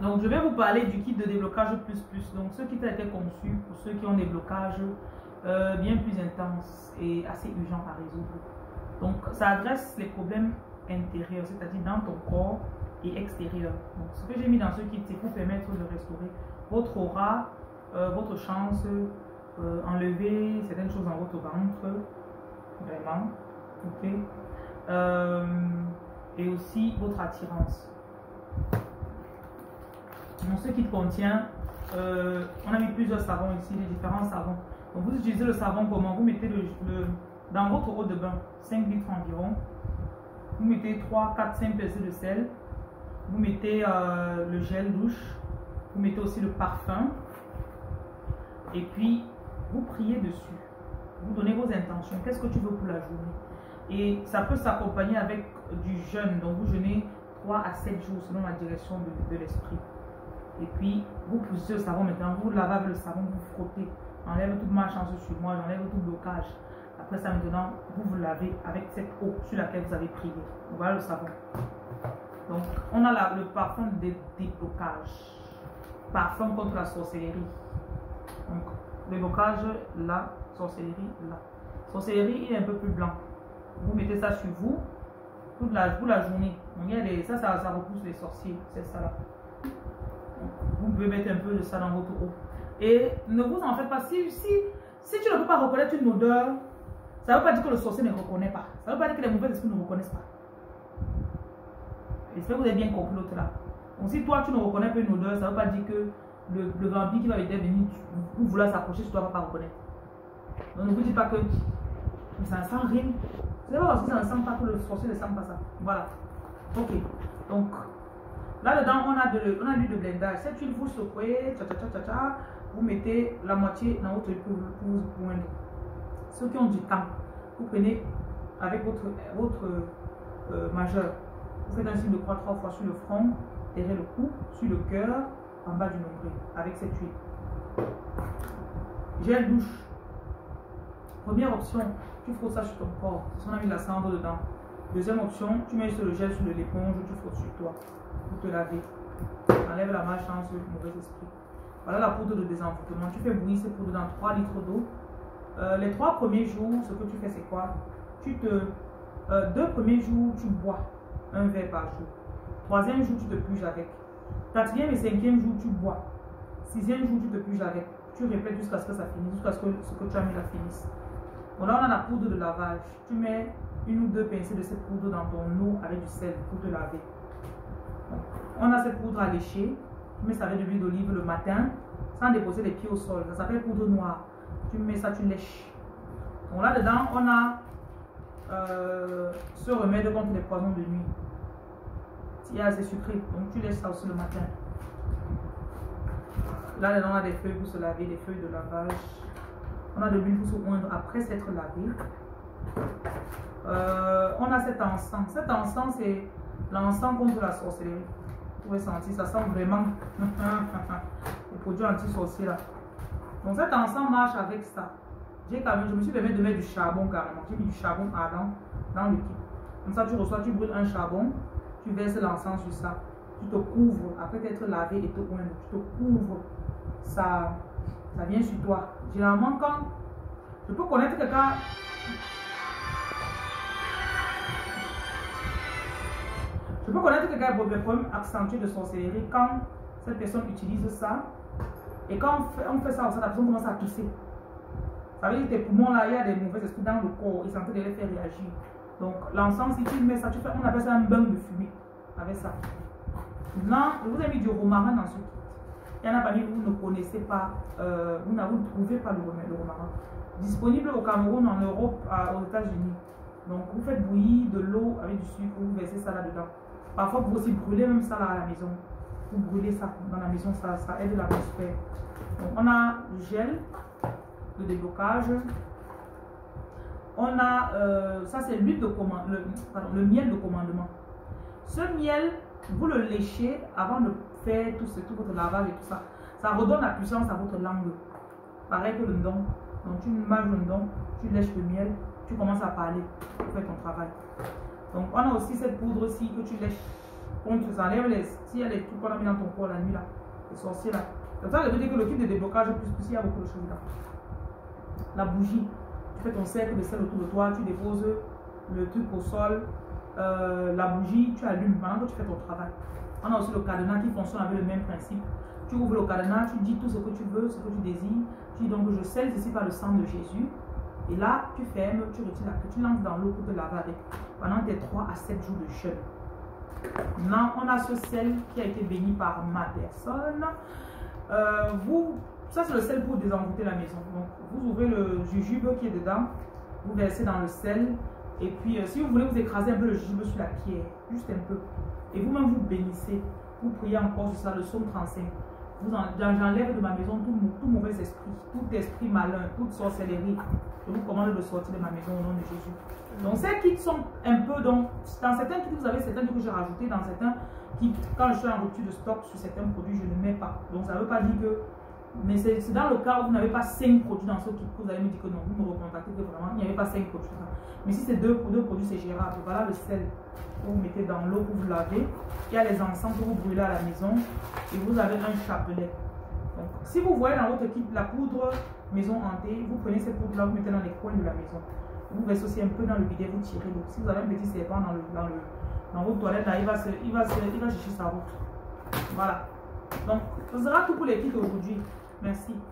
Donc, je vais vous parler du kit de déblocage plus plus. Donc, ce kit a été conçu pour ceux qui ont des blocages euh, bien plus intenses et assez urgents à résoudre. Donc, ça adresse les problèmes intérieurs, c'est-à-dire dans ton corps et extérieur. Donc, ce que j'ai mis dans ce kit, c'est pour permettre de restaurer votre aura, euh, votre chance, euh, enlever certaines choses dans votre ventre, vraiment, ok, et aussi votre attirance. Ce kit contient, euh, on a mis plusieurs savons ici, les différents savons. Donc, vous utilisez le savon comment? Vous mettez le, dans votre eau de bain, 5 litres environ. Vous mettez 3, 4, 5 pincées de sel. Vous mettez euh, le gel douche. Vous mettez aussi le parfum. Et puis, vous priez dessus. Vous donnez vos intentions. Qu'est-ce que tu veux pour la journée? Et ça peut s'accompagner avec du jeûne. Donc, vous jeûnez 3 à 7 jours selon la direction de l'esprit. Et puis, vous poussez le savon maintenant, vous lavez le savon, vous frottez. Enlève toute chance sur moi, j'enlève tout blocage. Après ça, maintenant, vous vous lavez avec cette eau sur laquelle vous avez prié. Voilà le savon. Donc, on a le parfum de déblocage. Parfum contre la sorcellerie. Donc, le blocage là, sorcellerie là. Sorcellerie, il est un peu plus blanc. Vous mettez ça sur vous toute la, toute la journée. Ça, ça repousse les sorciers. C'est ça là. Vous pouvez mettre un peu de ça dans votre eau. Et ne vous en faites pas. Si, si, si tu ne peux pas reconnaître une odeur, ça ne veut pas dire que le sorcier ne reconnaît pas. Ça ne veut pas dire que les mauvais esprits ne reconnaissent pas. J'espère que vous avez bien compris l'autre là. Donc si toi tu ne reconnais pas une odeur, ça ne veut pas dire que le, le vampire qui va venir vous vouloir s'approcher toi ne va pas reconnaître. Donc ne vous dites pas que ça ne sent rien. C'est pas parce que ça ne sent pas que le sorcier ne sent pas ça. Voilà. Ok. Donc Là-dedans, on a de, on a de blendage. Cette huile, vous secouez, vous mettez la moitié dans votre huile pour, vous poindre. Ceux qui ont du temps, vous prenez avec votre, votre euh, majeur. Vous faites un signe de croix trois fois sur le front, derrière le cou, sur le cœur, en bas du nombril, avec cette huile. Gel douche. Première option, tu frottes ça sur ton corps. On a mis la cendre dedans. Deuxième option, tu mets le gel sur l'éponge, tu frottes sur toi pour te laver. Enlève la malchance, le mauvais esprit. Voilà la poudre de désenvoûtement. Tu fais bouillir cette poudre dans 3 litres d'eau. Euh, les trois premiers jours, ce que tu fais, c'est quoi? Tu te. Euh, deux premiers jours, tu bois un verre par jour. Troisième jour, tu te puges avec. Quatrième et cinquième jour, tu bois. Sixième jour, tu te puges avec. Tu répètes jusqu'à ce que ça finisse, jusqu'à ce que ce que tu as mis la finisse. Bon, on a la poudre de lavage. Tu mets une ou deux pincées de cette poudre dans ton eau avec du sel pour te laver. On a cette poudre à lécher. Tu mets ça avec de l'huile d'olive le matin sans déposer les pieds au sol. Ça s'appelle poudre noire. Tu mets ça, tu lèches. Donc là-dedans, on a euh, ce remède contre les poisons de nuit. Il est assez sucré. Donc tu lèches ça aussi le matin. Là-dedans, on a des feuilles pour se laver, des feuilles de lavage. On a de l'huile pour se après s'être lavé. Euh, on a cet encens. Cet encens, c'est l'encens contre la sorcellerie. Vous pouvez sentir, ça sent vraiment les produits anti-sorciers là. Donc cet encens marche avec ça. J'ai quand je me suis permis de mettre du charbon carrément. J'ai mis du charbon ardent dans le kit. Comme ça, tu reçois, tu brûles un charbon, tu verses l'encens sur ça. Tu te couvres, après t'être lavé et te tu te couvres. Ça, ça vient sur toi. Généralement, quand je peux connaître quelqu'un Je peux connaître quelqu'un qui a des problèmes accentués de sorcellerie quand cette personne utilise ça et quand on fait, ça, la personne commence à tousser. Ça veut dire que tes poumons là, il y a des mauvais esprits dans le corps, ils sont en train de les faire réagir. Donc l'encens, si tu mets ça, tu fais, on appelle ça un bain de fumée avec ça. Maintenant, je vous ai mis du romarin dans ce kit. Il y en a parmi vous, ne connaissez pas, euh, vous ne trouvez pas le, romarin. Disponible au Cameroun, en Europe, aux États-Unis. Donc vous faites bouillir de l'eau avec du sucre, vous versez ça là-dedans. Parfois, vous aussi brûler même ça là à la maison. Vous brûlez ça dans la maison, ça, ça aide l'atmosphère. Donc, on a du gel de déblocage. On a, euh, ça c'est l'huile de commande, le, le miel de commandement. Ce miel, vous le léchez avant de faire tout, ce, tout votre lavage et tout ça. Ça redonne la puissance à votre langue. Pareil que le don. Donc tu manges le don, tu lèches le miel, tu commences à parler, tu fais ton travail. Donc on a aussi cette poudre aussi que tu lèches contre, ça enlève les. Y a les trucs qu'on a mis dans ton corps la nuit là, les sorciers là. Comme ça, je veux dire que le kit de déblocage, plus, plus, il y a beaucoup de choses là. La bougie, tu fais ton cercle de sel autour de toi, tu déposes le truc au sol, euh, la bougie, tu allumes pendant que tu fais ton travail. On a aussi le cadenas qui fonctionne avec le même principe. Tu ouvres le cadenas, tu dis tout ce que tu veux, ce que tu désires. Tu dis donc je scelle ceci par le sang de Jésus. Et là, tu fermes, tu retires la clé, tu lances dans l'eau pour te laver avec pendant tes 3 à 7 jours de jeûne. Maintenant, on a ce sel qui a été béni par ma personne. Euh, vous, ça c'est le sel pour désenvoûter la maison. Donc, vous ouvrez le jujube qui est dedans, vous versez dans le sel. Et puis, euh, si vous voulez vous écraser un peu le jujube sur la pierre, juste un peu. Et vous-même vous bénissez. Vous priez encore sur ça, le psaume 35. J'enlève de ma maison tout, tout, mauvais esprit, tout esprit malin, toute sorcellerie. Je vous commande de sortir de ma maison au nom de Jésus. Donc ces kits sont un peu, donc, dans certains kits, vous avez certains que j'ai rajoutés, dans certains kits, quand je suis en rupture de stock sur certains produits, je ne mets pas. Donc ça ne veut pas dire que mais c'est dans le cas où vous n'avez pas 5 produits dans ce kit que vous allez me dire que non, vous me recontactez que vraiment, il n'y avait pas 5 produits. Mais si c'est deux, deux produits, c'est gérable. Voilà le sel que vous mettez dans l'eau que vous lavez. Il y a les encens que vous brûlez à la maison. Et vous avez un chapelet. Donc, si vous voyez dans votre kit la poudre maison hantée, vous prenez cette poudre-là, vous mettez dans les coins de la maison. Vous versez aussi un peu dans le bidet, vous tirez l'eau. Si vous avez un petit serpent dans, le, dans, le, dans votre toilette, là, il va, il, va il va chercher sa route. Voilà. Donc, ce sera tout pour les kits aujourd'hui. Merci.